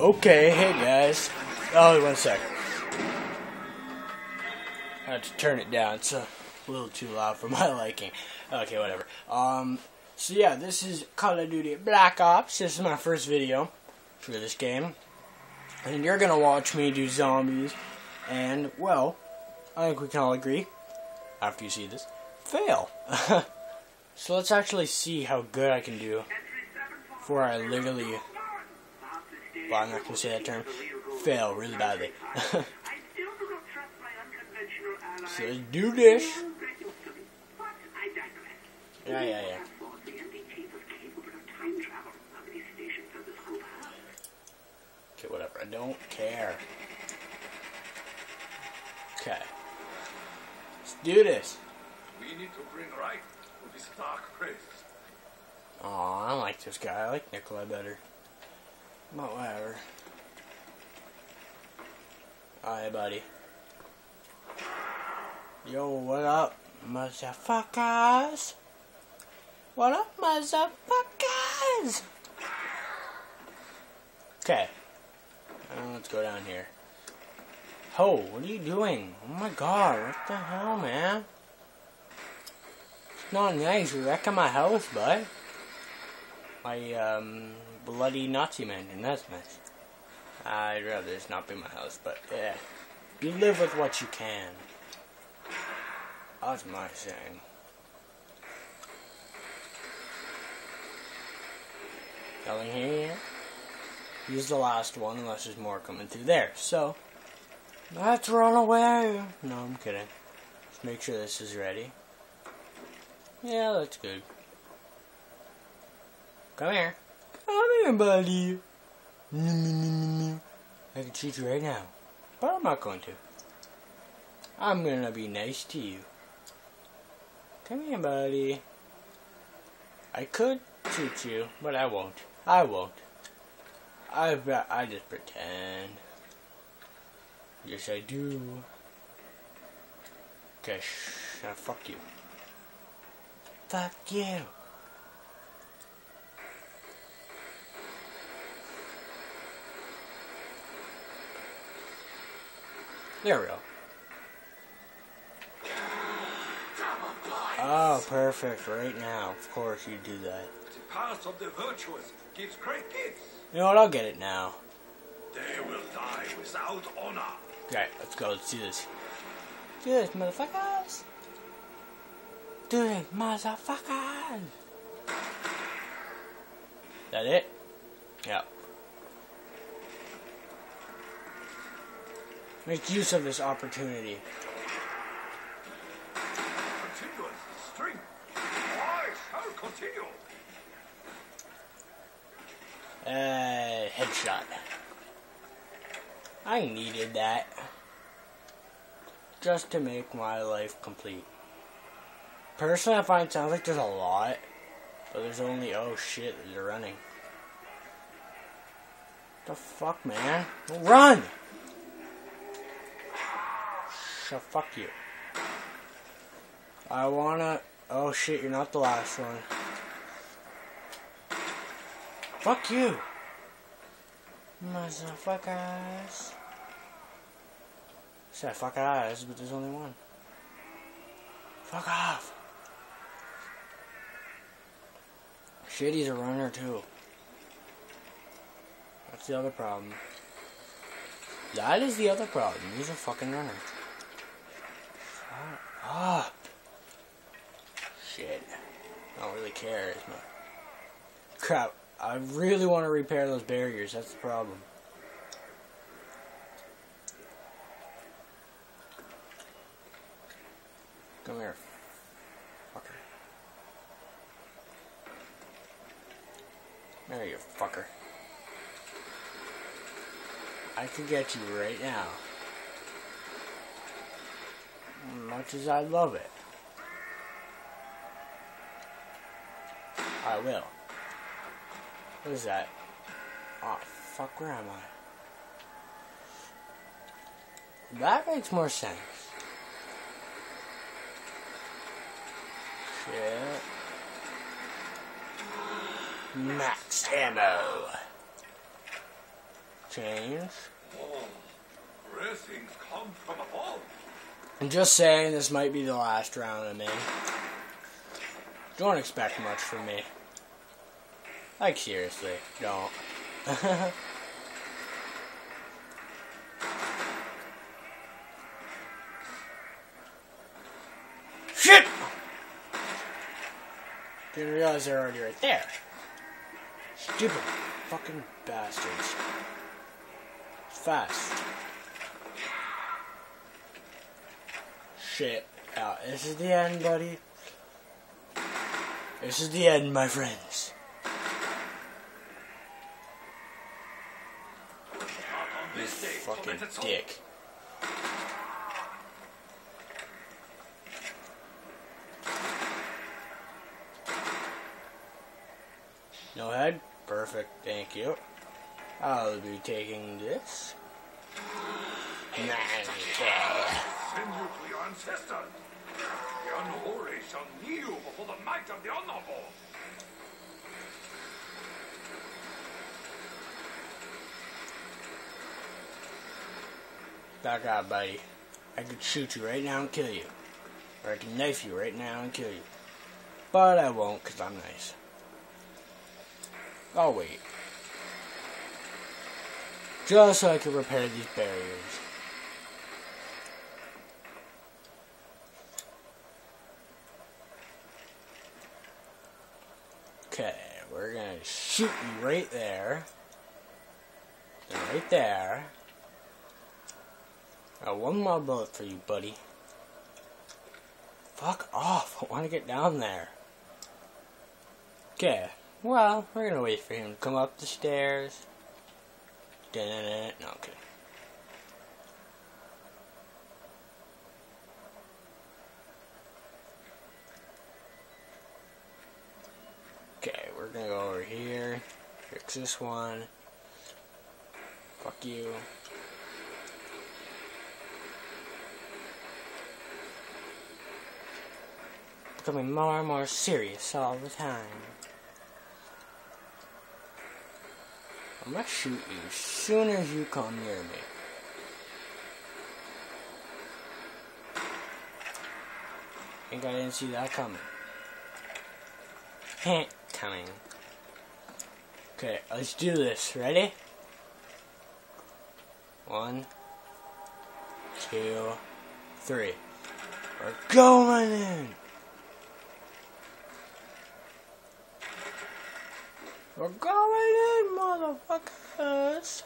Okay, hey guys. Oh, one sec. I had to turn it down. It's a little too loud for my liking. Okay, whatever. Um, so yeah, this is Call of Duty Black Ops. This is my first video for this game. And you're gonna watch me do zombies. And, well, I think we can all agree, after you see this, fail. so let's actually see how good I can do before I literally well, I'm not going to say that term, fail really badly. so let's do this. Yeah, yeah, yeah. Okay, whatever. I don't care. Okay. Let's do this. We need to bring right to this dark place. Aw, I like this guy. I like Nikolai better. But whatever. Alright, buddy. Yo, what up, motherfuckers? What up, motherfuckers? Okay. Uh, let's go down here. Ho, what are you doing? Oh my god, what the hell, man? It's not nice. You're wrecking my house, bud. My, um, bloody Nazi man, and that's nice. I'd rather this not be my house, but yeah. You live with what you can. That's my saying. Nothing here. He's the last one, unless there's more coming through there. So, let's run away. No, I'm kidding. Let's make sure this is ready. Yeah, that's good. Come here. Come here, buddy. I can shoot you right now. But I'm not going to. I'm gonna be nice to you. Come here, buddy. I could shoot you, but I won't. I won't. I I just pretend. Yes, I do. Okay, shh, uh, fuck you. Fuck you. There we go. Oh, perfect. Right now. Of course you do that. The path of the virtuous gives great gifts. You know what? I'll get it now. They will die without honor. Okay, let's go. Let's do this. Do this, motherfuckers. Do it, motherfuckers. That it? Yeah. Make use of this opportunity. Uh, headshot. I needed that. Just to make my life complete. Personally, I find it sounds like there's a lot. But there's only, oh shit, they're running. The fuck, man? Run! So fuck you. I wanna, oh shit, you're not the last one. Fuck you! Motherfuckers. Said fuck eyes, but there's only one. Fuck off! Shit, he's a runner too. That's the other problem. That is the other problem. He's a fucking runner. Up. Shit. I don't really care as much. Crap. I really want to repair those barriers. That's the problem. Come here. Fucker. There you fucker. I can get you right now. Much as I love it. I will. What is that? Oh, fuck, where am I? That makes more sense. Shit. Max ammo. change. Oh, blessings come from above. I'm just saying this might be the last round I'm in. Don't expect much from me. Like seriously, don't. Shit! Didn't realize they're already right there. Stupid fucking bastards. Fast. Shit. Out. This is the end, buddy. This is the end, my friends. This fucking dick. No head? Perfect, thank you. I'll be taking this. Send you your ancestors. The unholy shall kneel before the might of the honorable. Back out, buddy. I could shoot you right now and kill you. Or I can knife you right now and kill you. But I won't, because I'm nice. I'll wait. Just so I can repair these barriers. Okay, we're gonna shoot you right there. Right there. Got one more bullet for you, buddy. Fuck off. I want to get down there. Okay. Well, we're gonna wait for him to come up the stairs. Dun-dun-dun. No, okay. Okay, we're gonna go over here. Fix this one. Fuck you. becoming more and more serious all the time. I'm gonna shoot you as soon as you come near me. Think I didn't see that coming. Heh, coming. Okay, let's do this. Ready? One, two, three. We're going in! We're going in, motherfuckers.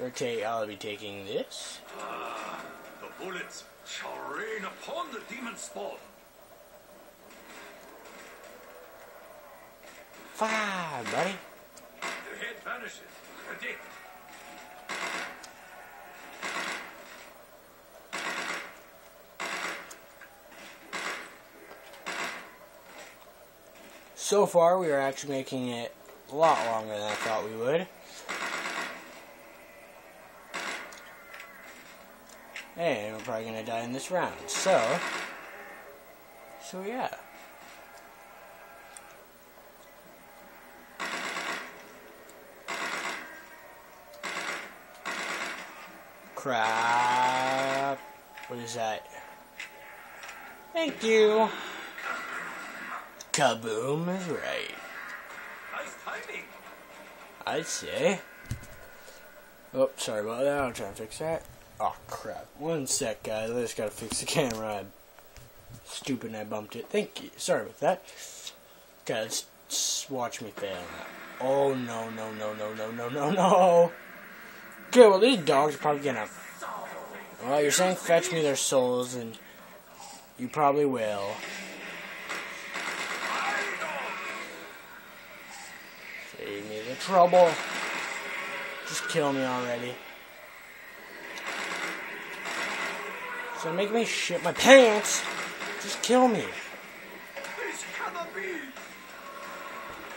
Okay, I'll be taking this. Ah, the bullets shall rain upon the demon spawn. Fire, buddy. Head vanishes. Predict. So far, we are actually making it a lot longer than I thought we would. And we're probably gonna die in this round. So, so yeah. Crap. What is that? Thank you. Kaboom is right. Nice timing. I'd say. Oh, sorry about that. I'm trying to fix that. Oh, crap. One sec, guys. I just gotta fix the camera. I'm stupid I bumped it. Thank you. Sorry about that. Guys, watch me fail. Oh, no, no, no, no, no, no, no, no. Okay, well, these dogs are probably gonna. Well, you're saying fetch me their souls, and you probably will. Save me the trouble. Just kill me already. It's gonna make me shit my pants. Just kill me. This cannot be.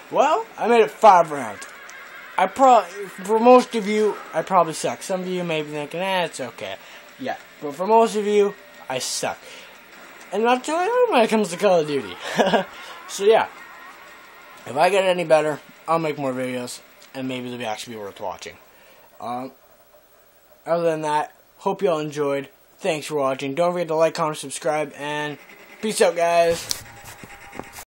Well, I made it five rounds. I probably, for most of you, I probably suck. Some of you may be thinking, eh, it's okay. Yeah, but for most of you, I suck. And not too long when it comes to Call of Duty. so yeah, if I get any better, I'll make more videos. and maybe they'll actually be worth watching. Um, other than that, hope you all enjoyed. Thanks for watching. Don't forget to like, comment, subscribe, and peace out, guys.